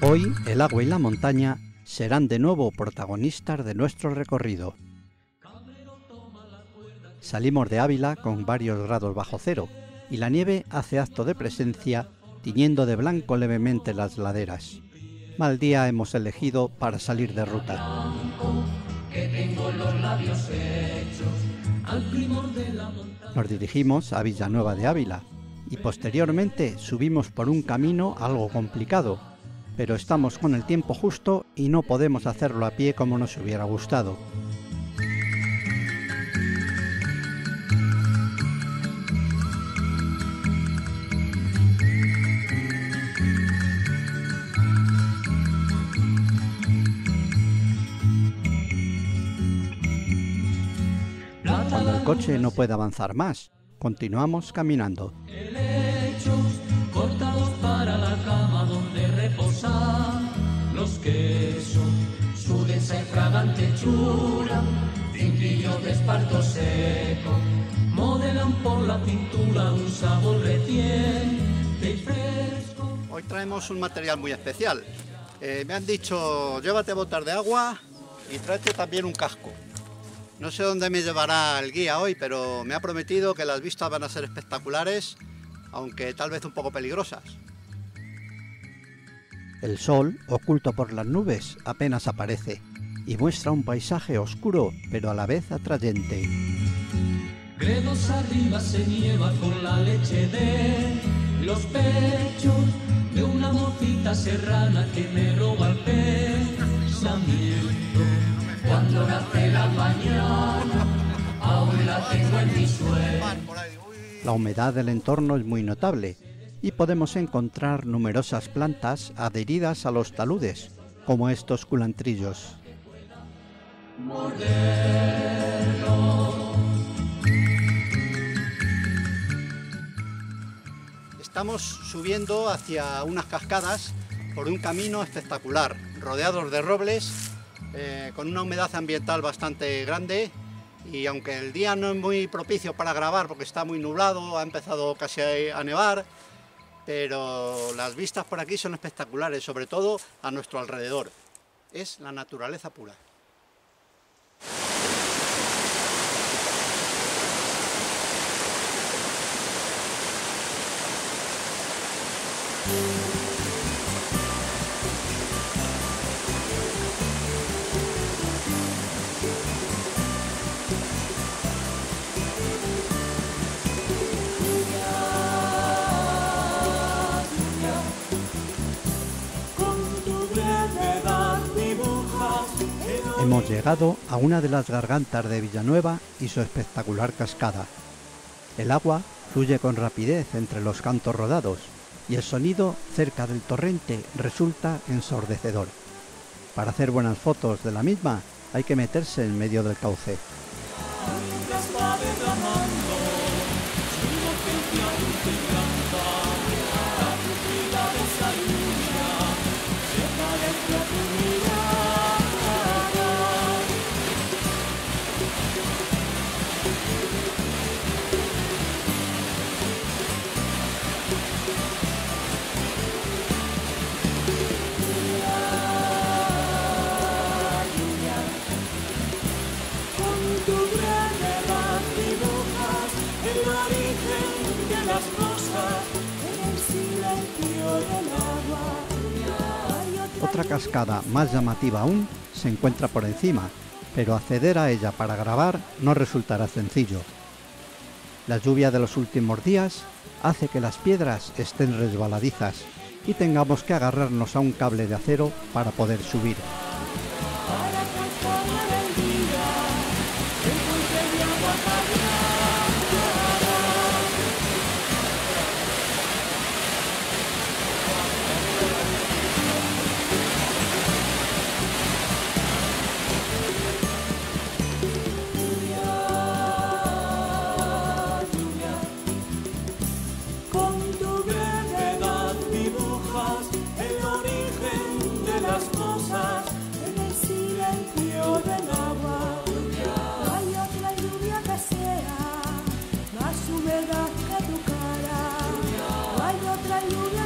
Hoy el agua y la montaña serán de nuevo protagonistas de nuestro recorrido. Salimos de Ávila con varios grados bajo cero y la nieve hace acto de presencia tiñendo de blanco levemente las laderas. Mal día hemos elegido para salir de ruta. Nos dirigimos a Villanueva de Ávila y posteriormente subimos por un camino algo complicado, pero estamos con el tiempo justo y no podemos hacerlo a pie como nos hubiera gustado. Cuando el coche no puede avanzar más, continuamos caminando. Cintillos de esparto seco, modelan por la cintura un sabor reciente y fresco. Hoy traemos un material muy especial. Eh, me han dicho, llévate botas de agua y tráete también un casco. No sé dónde me llevará el guía hoy, pero me ha prometido que las vistas van a ser espectaculares, aunque tal vez un poco peligrosas. El sol, oculto por las nubes, apenas aparece y muestra un paisaje oscuro pero a la vez atrayente. Gredos arriba se nieva con la leche de los pechos de una mocita serrana que me roba el pensamiento. Cuando nace la mañana, aún la tengo en mi sueño. La humedad del entorno es muy notable y podemos encontrar numerosas plantas adheridas a los taludes, como estos culantrillos. Estamos subiendo hacia unas cascadas por un camino espectacular, rodeados de robles, eh, con una humedad ambiental bastante grande y aunque el día no es muy propicio para grabar porque está muy nublado, ha empezado casi a nevar, pero las vistas por aquí son espectaculares, sobre todo a nuestro alrededor. Es la naturaleza pura. Con tu brevedad dibujas el Hemos llegado a una de las gargantas de Villanueva y su espectacular cascada. El agua fluye con rapidez entre los cantos rodados y el sonido cerca del torrente resulta ensordecedor. Para hacer buenas fotos de la misma hay que meterse en medio del cauce. Otra cascada más llamativa aún se encuentra por encima, pero acceder a ella para grabar no resultará sencillo. La lluvia de los últimos días hace que las piedras estén resbaladizas y tengamos que agarrarnos a un cable de acero para poder subir. you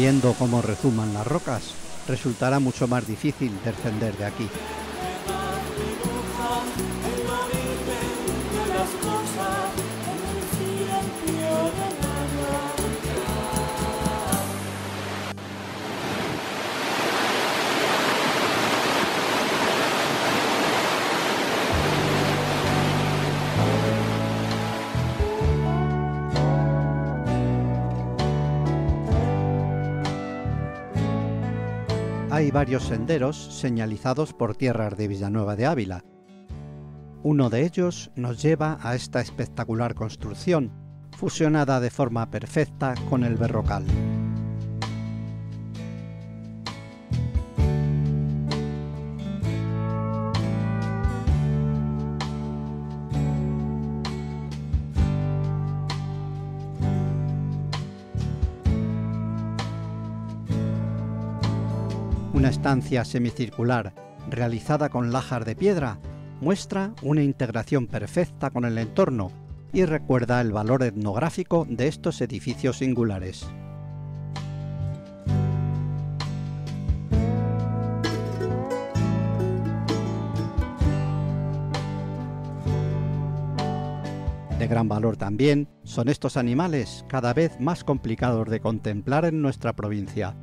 Viendo cómo rezuman las rocas, resultará mucho más difícil descender de aquí. Hay varios senderos señalizados por tierras de Villanueva de Ávila. Uno de ellos nos lleva a esta espectacular construcción, fusionada de forma perfecta con el berrocal. Una estancia semicircular realizada con lajas de piedra muestra una integración perfecta con el entorno y recuerda el valor etnográfico de estos edificios singulares. De gran valor también son estos animales cada vez más complicados de contemplar en nuestra provincia,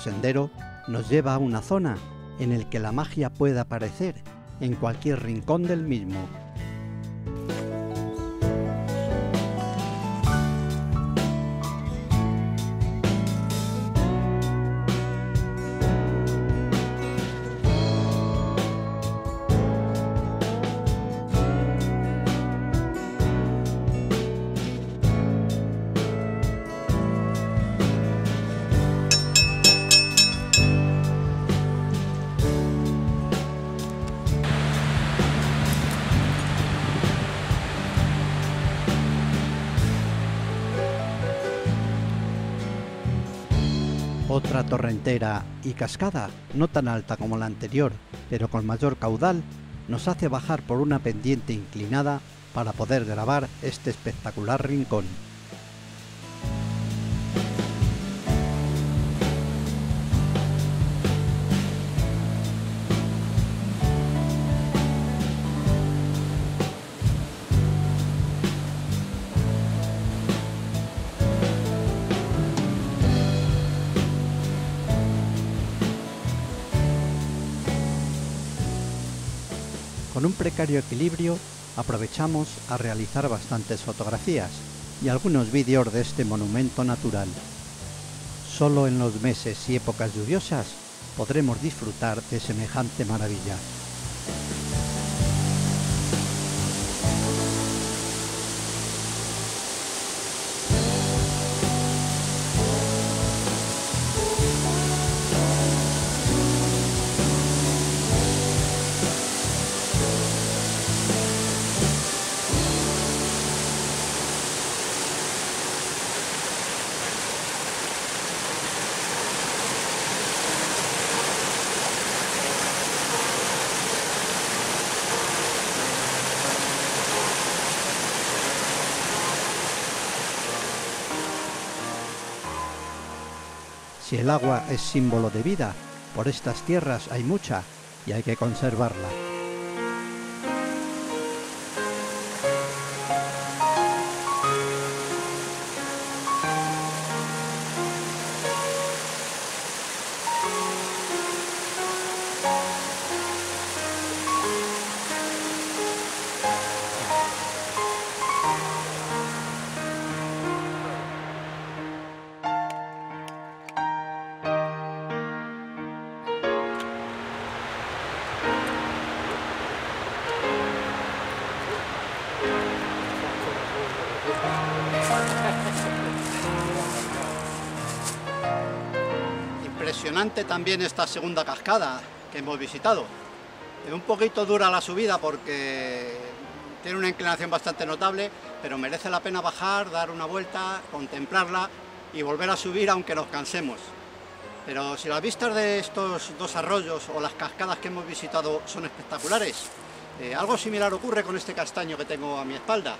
sendero nos lleva a una zona en el que la magia puede aparecer en cualquier rincón del mismo. Otra torrentera y cascada, no tan alta como la anterior, pero con mayor caudal, nos hace bajar por una pendiente inclinada para poder grabar este espectacular rincón. Con un precario equilibrio aprovechamos a realizar bastantes fotografías y algunos vídeos de este monumento natural. Solo en los meses y épocas lluviosas podremos disfrutar de semejante maravilla. Si el agua es símbolo de vida, por estas tierras hay mucha y hay que conservarla. También esta segunda cascada que hemos visitado. Es un poquito dura la subida porque tiene una inclinación bastante notable, pero merece la pena bajar, dar una vuelta, contemplarla y volver a subir aunque nos cansemos. Pero si las vistas de estos dos arroyos o las cascadas que hemos visitado son espectaculares, eh, algo similar ocurre con este castaño que tengo a mi espalda.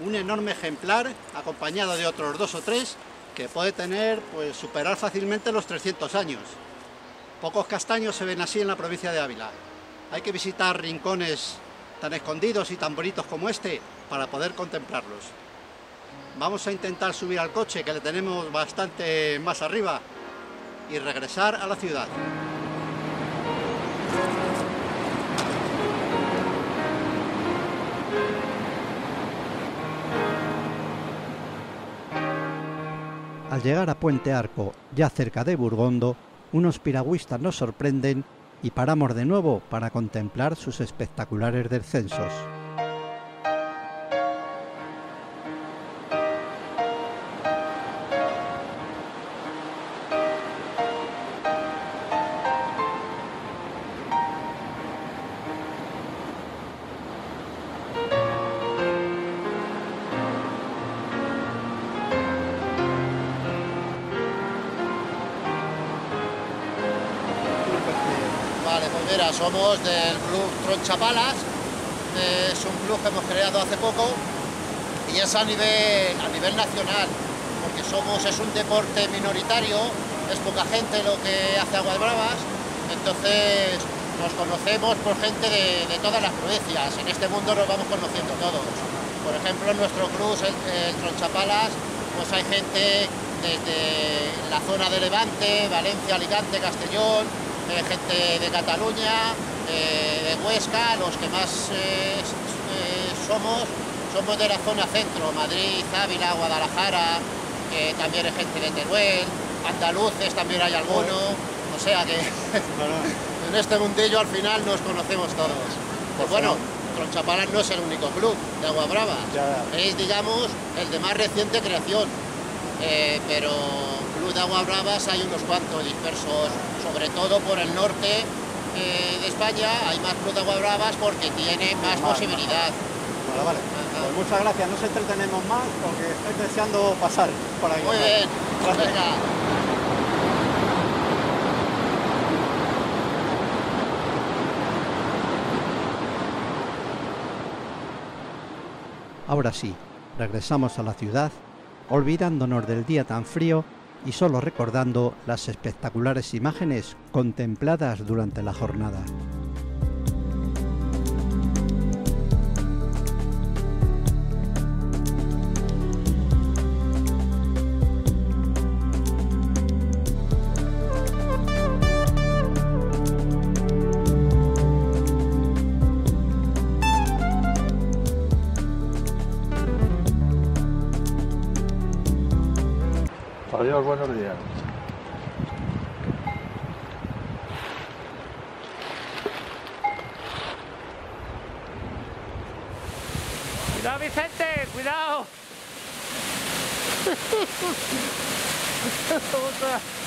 Un enorme ejemplar acompañado de otros dos o tres que puede tener, pues superar fácilmente los 300 años. Pocos castaños se ven así en la provincia de Ávila. Hay que visitar rincones tan escondidos y tan bonitos como este para poder contemplarlos. Vamos a intentar subir al coche que le tenemos bastante más arriba y regresar a la ciudad. Llegar a Puente Arco, ya cerca de Burgondo, unos piragüistas nos sorprenden y paramos de nuevo para contemplar sus espectaculares descensos. Somos del club Tronchapalas, es un club que hemos creado hace poco y es a nivel, a nivel nacional, porque somos, es un deporte minoritario, es poca gente lo que hace aguas bravas, entonces nos conocemos por gente de, de todas las provincias, en este mundo nos vamos conociendo todos. Por ejemplo, en nuestro club, el, el Tronchapalas, pues hay gente desde la zona de Levante, Valencia, Alicante, Castellón, eh, gente de Cataluña, eh, de Huesca, los que más eh, eh, somos, somos de la zona centro, Madrid, Ávila, Guadalajara, también hay gente de Teruel, andaluces también hay alguno, o sea que en este mundillo al final nos conocemos todos. Pues bueno, Tronchapalas no es el único club de Agua Brava, es digamos el de más reciente creación, pero club de Agua Bravas hay unos cuantos dispersos, sobre todo por el norte eh, de España hay más club de Agua Bravas porque tiene más posibilidad. Vale, vale. Pues muchas gracias, no se entretenemos más porque estoy deseando pasar por aquí. Muy bien, Gracias. venga. Ahora sí, regresamos a la ciudad, olvidándonos del día tan frío y solo recordando las espectaculares imágenes contempladas durante la jornada. Buenos días. Cuidado, Vicente, cuidado.